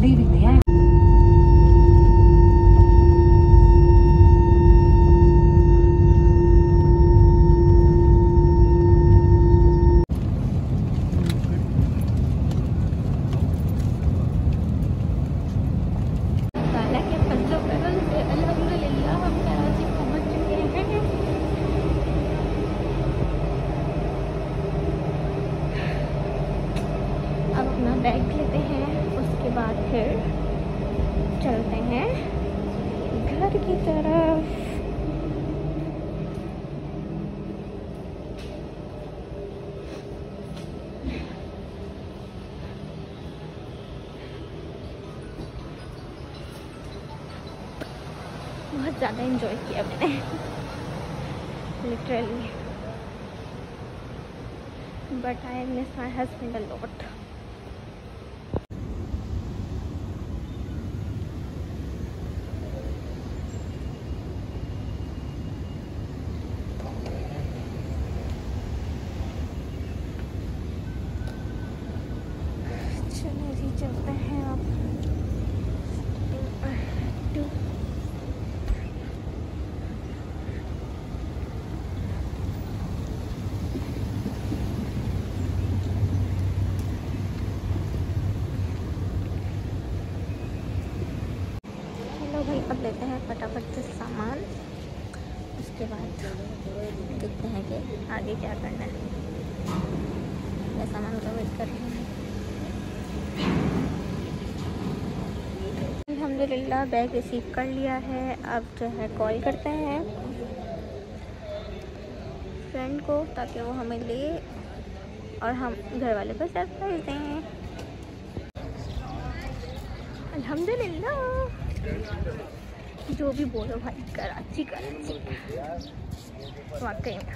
leaving me फिर चलते हैं घर की तरफ़। बहुत ज़्यादा इन्जॉय किया मैंने literally but I miss my husband a lot चलो जी चलते हैं भाई, अब लेते हैं फटाफट से सामान। उसके बाद देखते हैं कि आगे क्या करना है। मैं सामान का वेट कर रही हूँ। अल्हम्दुलिल्लाह, बैग रिसीव कर लिया है। अब जो है, कॉल करते हैं। फ्रेंड को, ताकि वो हमें ले और हम घर वाले को सरप्राइज़ दें। अल्हम्दुलिल्लाह। जो भी बोलो भाई, कराची कराची। वाकई में।